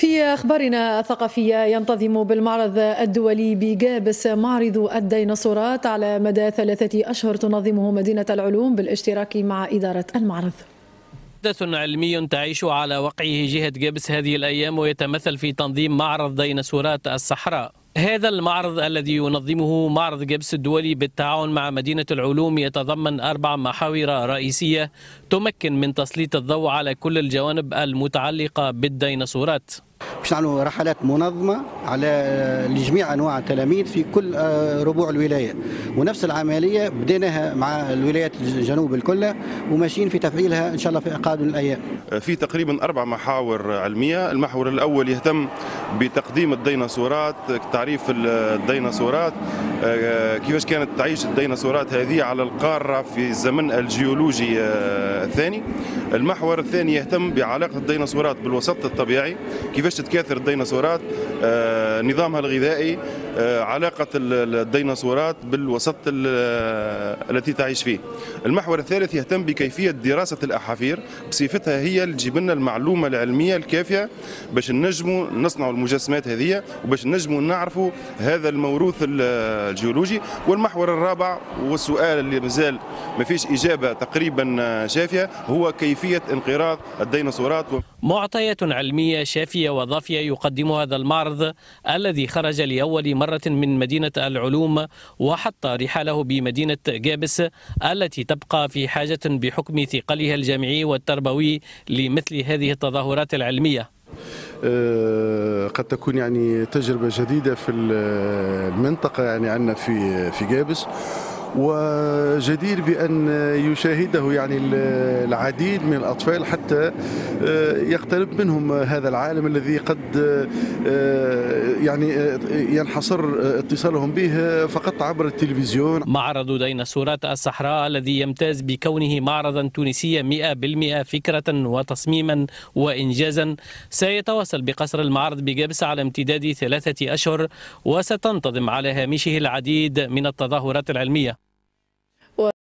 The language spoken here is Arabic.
في أخبارنا الثقافية ينتظم بالمعرض الدولي بجابس معرض الديناصورات على مدى ثلاثة أشهر تنظمه مدينة العلوم بالاشتراك مع إدارة المعرض. حدث علمي تعيش على وقعه جهة جابس هذه الأيام ويتمثل في تنظيم معرض ديناصورات الصحراء. هذا المعرض الذي ينظمه معرض جبس الدولي بالتعاون مع مدينة العلوم يتضمن أربع محاور رئيسية تمكن من تسليط الضوء على كل الجوانب المتعلقة بالديناصورات. باش نعملوا رحلات منظمة على لجميع أنواع التلاميذ في كل ربوع الولاية ونفس العملية بديناها مع الولايات الجنوب الكل وماشيين في تفعيلها إن شاء الله في قادم الأيام. في تقريبا أربع محاور علمية، المحور الأول يهتم بتقديم الديناصورات، تعريف الديناصورات، كيفاش كانت تعيش الديناصورات هذه على القارة في الزمن الجيولوجي الثاني. المحور الثاني يهتم بعلاقة الديناصورات بالوسط الطبيعي، كيفاش تتكاثر الديناصورات آه، نظامها الغذائي آه، علاقة الديناصورات بالوسط التي تعيش فيه. المحور الثالث يهتم بكيفية دراسة الأحافير بصفتها هي اللي تجيب لنا المعلومة العلمية الكافية باش نجموا نصنعوا المجسمات هذه وباش نجموا نعرفوا هذا الموروث الجيولوجي. والمحور الرابع والسؤال اللي مازال ما فيش إجابة تقريبا شافية هو كيفية انقراض الديناصورات. معطيات علمية شافية وضافية يقدم هذا المعرض الذي خرج لأول مرة من مدينة العلوم وحط رحاله بمدينة جابس التي تبقى في حاجة بحكم ثقلها الجامعي والتربوي لمثل هذه التظاهرات العلمية. قد تكون يعني تجربة جديدة في المنطقة يعني عندنا في في جابس. وجدير بأن يشاهده يعني العديد من الأطفال حتى آه، يقترب منهم هذا العالم الذي قد آه، يعني آه، ينحصر اتصالهم به فقط عبر التلفزيون. معرض ديناصورات الصحراء الذي يمتاز بكونه معرضا تونسيا 100% فكرة وتصميما وإنجازا سيتواصل بقصر المعرض بجبس على امتداد ثلاثة أشهر وستنتظم على هامشه العديد من التظاهرات العلمية. or